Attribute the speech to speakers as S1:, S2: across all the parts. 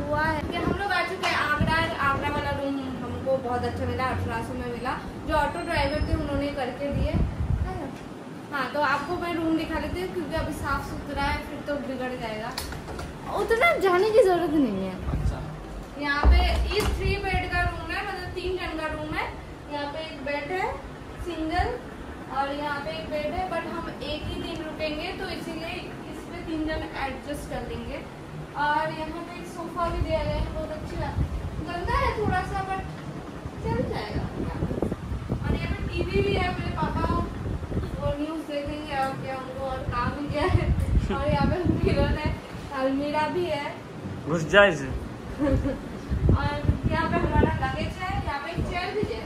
S1: हुआ है। कि हम लोग आ चुके हैं आगरा आगरा वाला रूम हमको बहुत अच्छा मिला अठारह सौ में मिला। जो ऑटो ड्राइवर थे उन्होंने करके दिए। है? हाँ तो आपको मैं रूम दिखा लेती हूँ क्योंकि अभी साफ़ सुथरा है फिर तो बिगड़ जाएगा। उतना जाने की ज़रूरत नहीं है।
S2: अच्छा।
S1: यहाँ पे इस थ्री बेड का रूम है मतलब तीन जन का रूम है। यहाँ पे एक बेड है सिंगल और यहाँ पे एक बेड है बट हम एक ही दिन रुकेंगे तो इसीलिए इसमें तीन जन एडजस्ट कर लेंगे। और यहाँ पे एक सोफा भी दिया गया है बहुत अच्छी बात गंदा है थोड़ा सा बट चल जाएगा। और यहाँ पे टीवी भी है मेरे पापा वो न्यूज़ देखेंगे और क्या उनको और काम भी क्या है। और यहाँ पे मिरर है अलमीरा भी है।
S2: घुस जाए इसे।
S1: और यहाँ पे हमारा लगेज है यहाँ पे एक चेयर भी है।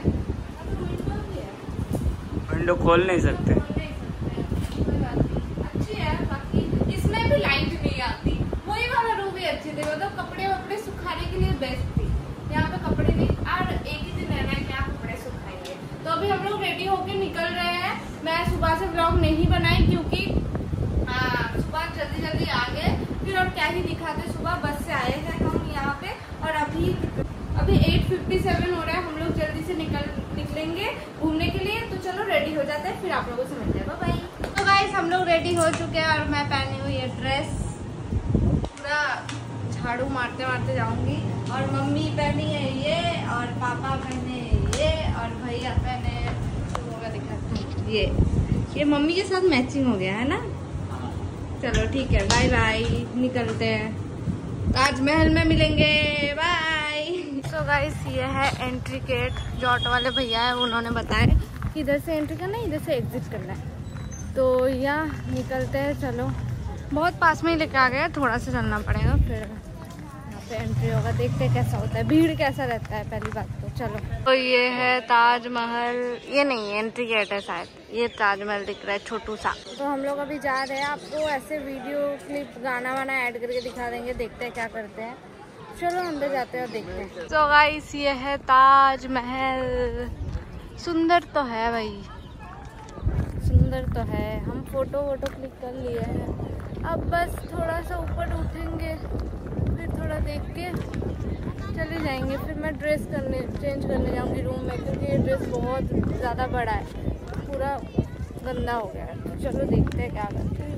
S1: विंडो
S2: खोल नहीं सकते,
S1: कोई बात नहीं। अच्छी है बाकी इसमें भी लाइट नहीं आती वही वाला रूम भी अच्छी थी मतलब कपड़े वपड़े सुखाने के लिए बेस्ट थी। यहाँ पे कपड़े नहीं और एक ही दिन रहना है क्या कपड़े सुखाएँगे तो अभी हम लोग रेडी होके निकल रहे हैं। मैं सुबह से ब्लॉग नहीं बनाई क्योंकि सुबह जल्दी जल्दी आ गए। फिर और क्या ही दिखाते, सुबह बस से आए हैं हम यहाँ पे। और अभी अभी 8:57 हो रहा है, हम लोग जल्दी से निकल, निकलेंगे घूमने के लिए। तो चलो रेडी हो जाते हैं, फिर आप लोगों से मिलते हैं। बाय तो गाइस हम लोग रेडी हो चुके हैं और मैं पहनी हुई है ड्रेस पूरा झाड़ू मारते मारते जाऊँगी। और मम्मी पहनी है ये, और पापा पहने ये, और भैया पहने ये ये मम्मी के साथ मैचिंग हो गया, है ना? चलो ठीक है बाय बाय निकलते हैं। ताजमहल में मिलेंगे बाय सो गाइस ये है एंट्री गेट जो ऑटो वाले भैया है, उन्होंने बताया। कि इधर से एंट्री करना है, इधर से एग्जिट करना है। तो यहाँ निकलते हैं, चलो। बहुत पास में ही लेके आ गया थोड़ा सा चलना पड़ेगा, फिर पे एंट्री होगा देखते हैं कैसा होता है। भीड़ कैसा रहता है पहली बात तो चलो। तो ये है ताजमहल ये नहीं है एंट्री गेट है शायद। ये ताजमहल दिख रहा है छोटू सा। तो हम लोग अभी जा रहे हैं आपको ऐसे वीडियो क्लिप गाना वाना ऐड करके दिखा देंगे देखते हैं क्या करते हैं। चलो अंदर जाते हैं और देखते हैं। तो गाइस ये है ताजमहल। सुंदर तो है भाई। सुंदर तो है। हम फ़ोटो वोटो क्लिक कर लिए हैं। अब बस थोड़ा सा ऊपर उठेंगे। थोड़ा देख के चले जाएँगे। फिर मैं ड्रेस करने चेंज करने जाऊँगी रूम में, क्योंकि ये ड्रेस बहुत ज़्यादा बड़ा है। पूरा गंदा हो गया है। तो चलो देखते हैं क्या करते हैं।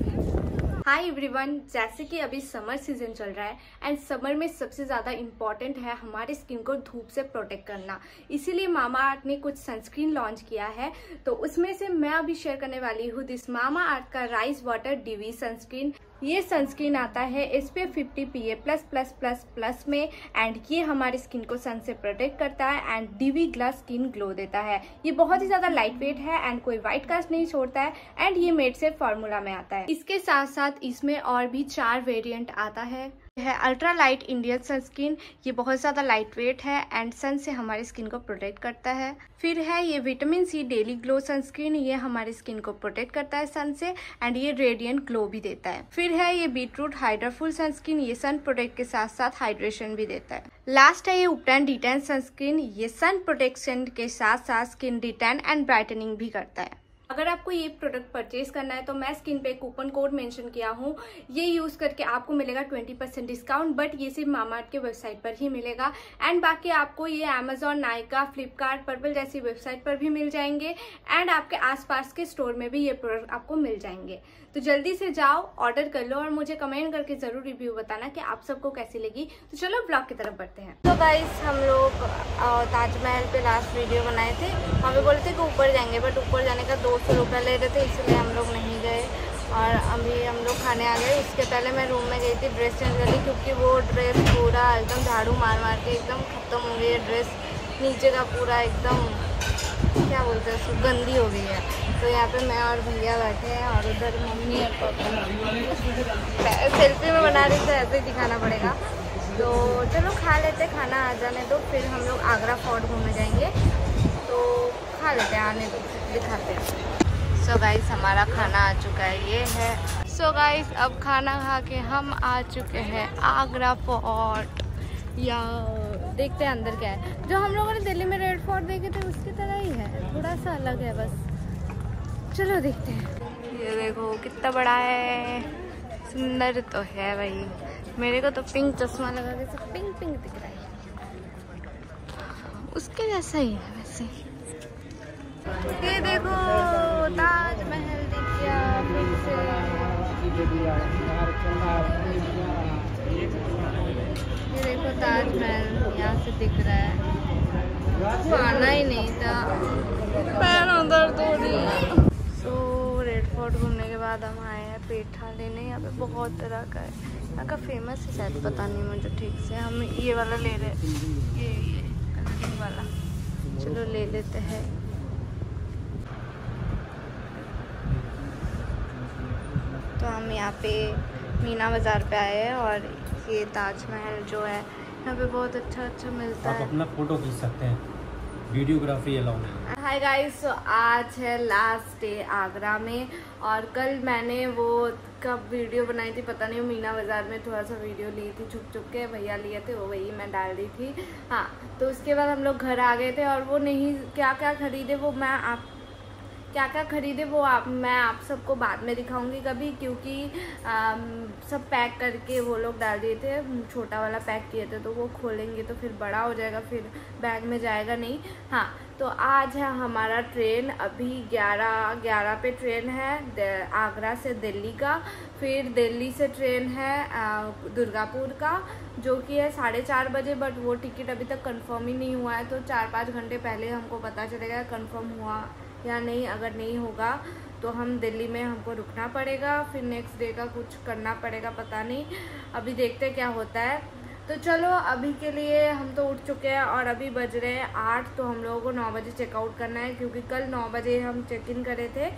S1: हाय एवरीवन जैसे कि अभी समर सीज़न चल रहा है एंड समर में सबसे ज़्यादा इंपॉर्टेंट है हमारे स्किन को धूप से प्रोटेक्ट करना। इसीलिए मामा आर्ट ने कुछ सनस्क्रीन लॉन्च किया है तो उसमें से मैं अभी शेयर करने वाली हूँ। दिस मामा आर्ट का राइस वाटर डीवी सनस्क्रीन ये सनस्क्रीन आता है S P F fifty P A plus plus plus plus में एंड ये हमारे स्किन को सन से प्रोटेक्ट करता है and dewy glass skin glow देता है। ये बहुत ही ज़्यादा लाइट वेट है एंड कोई व्हाइट कास्ट नहीं छोड़ता है एंड ये मेड से फॉर्मूला में आता है। इसके साथ साथ इसमें और भी चार वेरियंट आता है। यह है अल्ट्रा लाइट इंडियन सनस्क्रीन ये बहुत ज़्यादा लाइट वेट है एंड सन से हमारी स्किन को प्रोटेक्ट करता है। फिर है ये vitamin C daily glow sunscreen ये हमारी स्किन को प्रोटेक्ट करता है सन से एंड ये रेडियंट ग्लो भी देता है। फिर है, ये बीटरूट हाइड्राफुल सनस्क्रीन ये सन प्रोटेक्ट के साथ साथ हाइड्रेशन भी देता है। लास्ट है ये उपटैन डिटेन सनस्क्रीन ये सन प्रोटेक्शन के साथ साथ स्किन डिटेन एंड ब्राइटनिंग भी करता है। अगर आपको ये प्रोडक्ट परचेज करना है तो मैं स्किन पे कूपन कोड मेंशन किया हूँ। ये यूज़ करके आपको मिलेगा 20% डिस्काउंट बट ये सिर्फ़ मामार्ट के वेबसाइट पर ही मिलेगा। एंड बाकी आपको ये अमेजोन नायका फ्लिपकार्ट पर्पल जैसी वेबसाइट पर भी मिल जाएँगे। एंड आपके आसपास के स्टोर में भी ये प्रोडक्ट आपको मिल जाएँगे। तो जल्दी से जाओ ऑर्डर कर लो और मुझे कमेंट करके ज़रूर रिव्यू बताना कि आप सबको कैसी लगी। तो चलो ब्लॉग की तरफ़ बढ़ते हैं। तो गाइस हम लोग ताजमहल पे लास्ट वीडियो बनाए थे। पे बोले थे कि ऊपर जाएँगे बट ऊपर जाने का दो सौ रुपया ले रहे थे, इसलिए हम लोग नहीं गए। और अभी हम लोग खाने आ गए। उसके पहले मैं रूम में गई थी ड्रेस चेंज करने क्योंकि वो ड्रेस पूरा एकदम झाड़ू मार मार के एकदम ख़त्म हो गई है ड्रेस नीचे का पूरा एकदम, क्या बोलते हैं उसको गंदी हो गई है। तो यहाँ पे मैं और भैया बैठे हैं और उधर मम्मी और पापा। सेल्फी में बना रही तो ऐसे ही दिखाना पड़ेगा। तो चलो खा लेते खाना आ जाने दो, फिर हम लोग आगरा फोर्ट घूमने जाएँगे। तो खा लेते आने दो। दिखाते हैं। सो गाइस हमारा खाना आ चुका है, ये है। सो so गाइस अब खाना खा के हम आ चुके हैं आगरा फोर्ट या देखते हैं अंदर क्या है। जो हम लोगों ने दिल्ली में रेड फोर्ट देखे थे, उसकी तरह ही है। थोड़ा सा अलग है बस। चलो देखते हैं। ये देखो, कितना बड़ा है। सुंदर तो है भाई। मेरे को तो पिंक चश्मा लगा के सब पिंक पिंक दिख रहा है। उसके जैसा ही है वैसे। ये देखो, ताजमहल ये देखो ताजमहल, यहाँ से दिख रहा है। आना ही नहीं था। पैर दर्द हो रही है। सो रेड फोर्ट घूमने के बाद हम आए हैं पेठा लेने। यहाँ पे बहुत तरह का है। यहाँ का फ़ेमस है शायद, पता नहीं मुझे ठीक से। हम ये वाला ले रहे ये ये वाला। चलो ले लेते हैं। तो हम यहाँ पे मीना बाज़ार पे आए हैं और ये ताजमहल जो है यहाँ पे बहुत अच्छा अच्छा मिलता
S3: आप
S1: है।
S3: अपना फ़ोटो खींच सकते हैं। वीडियोग्राफी
S1: हाय गाइस तो आज है लास्ट डे आगरा में और कल मैंने वो कब वीडियो बनाई थी पता नहीं मीना बाज़ार में थोड़ा सा वीडियो ली थी छुप छुप के भैया लिए थे वो वही मैं डाल दी थी। हाँ तो उसके बाद हम लोग घर आ गए थे और वो नहीं क्या क्या खरीदे वो मैं आप क्या क्या खरीदे वो आप मैं आप सबको बाद में दिखाऊँगी कभी क्योंकि आम, सब पैक करके वो लोग डाल दिए थे छोटा वाला पैक किए थे तो वो खोलेंगे तो फिर बड़ा हो जाएगा फिर बैग में जाएगा नहीं। हाँ तो आज है हमारा ट्रेन अभी 11 11 पे ट्रेन है आगरा से दिल्ली का फिर दिल्ली से ट्रेन है दुर्गापुर का जो कि है साढ़े चार बजे बट वो टिकट अभी तक कंफर्म ही नहीं हुआ है तो चार पाँच घंटे पहले हमको पता चलेगा कंफर्म हुआ या नहीं अगर नहीं होगा तो हम दिल्ली में हमको रुकना पड़ेगा फिर नेक्स्ट डे का कुछ करना पड़ेगा पता नहीं। अभी देखते क्या होता है। तो चलो अभी के लिए हम तो उठ चुके हैं और अभी बज रहे हैं आठ तो हम लोगों को नौ बजे चेकआउट करना है क्योंकि कल नौ बजे हम चेक इन करे थे।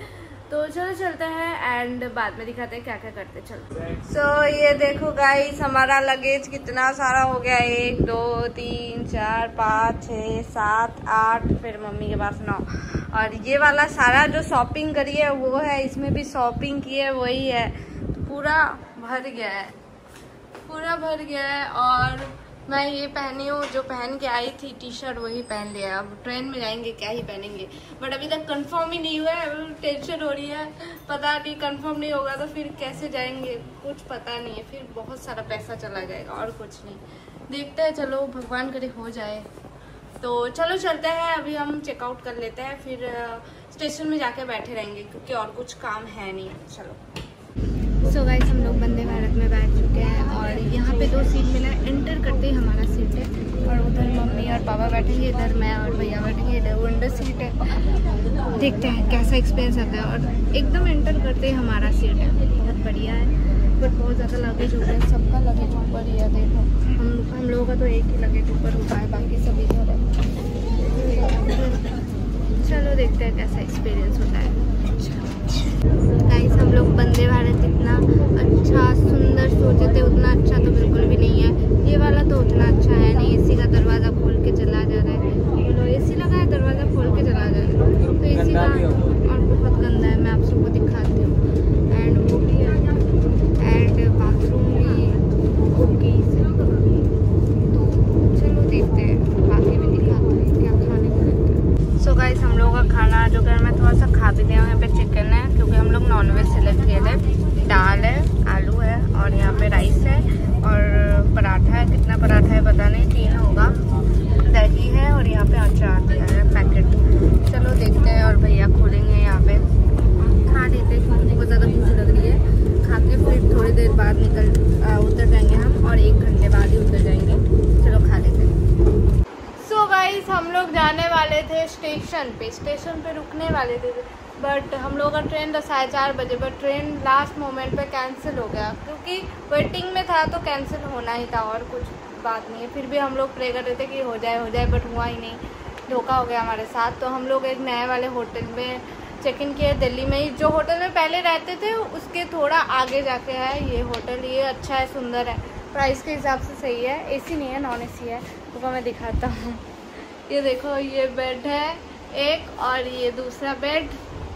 S1: तो चलो चलते हैं एंड बाद में दिखाते हैं क्या क्या करते चलो। सो so, ये देखो गाइस हमारा लगेज कितना सारा हो गया एक दो तीन चार पाँच छः सात आठ फिर मम्मी के पास नौ। और ये वाला सारा जो शॉपिंग करी है, वो है, इसमें भी शॉपिंग की है, वही है। तो पूरा भर गया है। पूरा भर गया है और मैं ये पहनी हूँ, जो पहन के आई थी टी शर्ट वही पहन लिया अब ट्रेन में जाएँगे, क्या ही पहनेंगे। बट अभी तक कंफर्म ही नहीं हुआ है टेंशन हो रही है। पता नहीं कंफर्म नहीं होगा तो फिर कैसे जाएँगे, कुछ पता नहीं है। फिर बहुत सारा पैसा चला जाएगा, और कुछ नहीं। देखते हैं, चलो, भगवान करे हो जाए। तो चलो चलते हैं, अभी हम चेकआउट कर लेते हैं, फिर स्टेशन में जाके बैठे रहेंगे, क्योंकि और कुछ काम है नहीं, चलो। सो so गाइस हम लोग वंदे भारत में बैठ चुके हैं और यहाँ पे दो सीट मिला है एंटर करते ही हमारा सीट है। और उधर मम्मी और पापा बैठेंगे, इधर मैं और भैया बैठेंगे, इधर विंडो सीट है। देखते हैं कैसा एक्सपीरियंस आता है और एकदम एंटर करते ही हमारा सीट है। बहुत बढ़िया है बट बहुत ज़्यादा लगेज हो गया, सबका लगेज ऊपर ही है, देखो। हम हम लोगों का तो एक ही लगेज ऊपर है, बाकी सभी इधर है। चलो देखते हैं कैसा एक्सपीरियंस होता है। गाइस हम लोग वंदे भारत इतना अच्छा सुंदर सोचे थे, उतना अच्छा तो बिल्कुल भी नहीं है ये वाला तो उतना अच्छा है नहीं एसी का दरवाज़ा खोल के चला जा रहा है बोलो एसी लगा है दरवाज़ा खोल के चला जा रहा है तो एसी का और बहुत गंदा है मैं आप सबको दिखाती हूँ एंड वो भी है एंड बाथरूम भी ओके तो चलो देखते हैं बाकी भी दिखाते हैं क्या खाने को देते हैं सो गाइस हम लोगों का खाना जो कि मैं थोड़ा सा खा भी लिया हूँ यहाँ पे चिकन है क्योंकि हम लोग नॉनवेज सिलेक्ट किए थे दाल है आलू है और यहाँ पे राइस है और पराठा है कितना पराठा है पता नहीं तीन होगा दही है और यहाँ पे अचार दिया है पैकेट चलो देखते हैं और भैया खोलेंगे यहाँ पे खा लेते हैं क्योंकि बहुत ज़्यादा भूख लग रही है खा के फिर थोड़ी देर बाद निकल आ, उतर जाएँगे हम और एक घंटे बाद ही उतर जाएँगे चलो खा लेते हैं सो गाइस हम लोग जाने वाले स्टेशन पे स्टेशन पे रुकने वाले थे। बट हम लोग का ट्रेन था साढ़े चार बजे बट ट्रेन लास्ट मोमेंट पे कैंसिल हो गया। क्योंकि वेटिंग में था तो कैंसिल होना ही था, और कुछ बात नहीं है। फिर भी हम लोग प्रे कर रहे थे कि हो जाए हो जाए बट हुआ ही नहीं। धोखा हो गया हमारे साथ। तो हम लोग एक नए वाले होटल में चेक इन किए, दिल्ली में ही। जो होटल में पहले रहते थे, उसके थोड़ा आगे जाके है ये होटल। ये अच्छा है, सुंदर है। प्राइस के हिसाब से सही है। एसी नहीं है नॉन एसी है। तो मैं दिखाता हूँ। ये देखो, ये बेड है एक और ये दूसरा बेड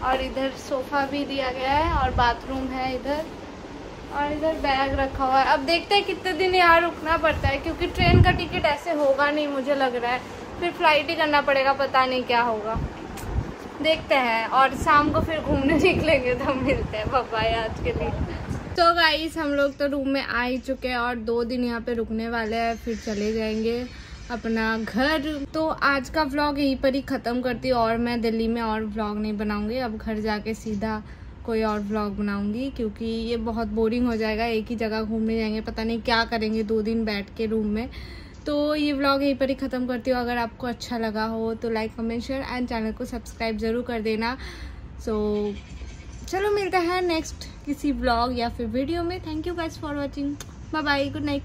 S1: और इधर सोफा भी दिया गया है और बाथरूम है इधर और इधर बैग रखा हुआ है। अब देखते हैं कितने दिन यहाँ रुकना पड़ता है, क्योंकि ट्रेन का टिकट ऐसे होगा नहीं मुझे लग रहा है। फिर फ़्लाइट ही करना पड़ेगा, पता नहीं क्या होगा। देखते हैं और शाम को फिर घूमने निकलेंगे तो मिलते हैं बाय आज के लिए तो गाइस हम लोग तो रूम में आ ही चुके हैं और दो दिन यहाँ पे रुकने वाले हैं, फिर चले जाएँगे। अपना घर। तो आज का व्लॉग यहीं पर ही ख़त्म करती हूँ और मैं दिल्ली में और व्लॉग नहीं बनाऊँगी। अब घर जाके सीधा कोई और व्लॉग बनाऊँगी क्योंकि ये बहुत बोरिंग हो जाएगा। एक ही जगह घूमने जाएँगे, पता नहीं क्या करेंगे दो दिन बैठ के रूम में। तो ये व्लॉग यहीं पर ही ख़त्म करती हूँ। अगर आपको अच्छा लगा हो तो like comment share and channel को सब्सक्राइब ज़रूर कर देना। सो चलो मिलता है नेक्स्ट किसी ब्लॉग या फिर वीडियो में। Thank you guys for watching bye bye good night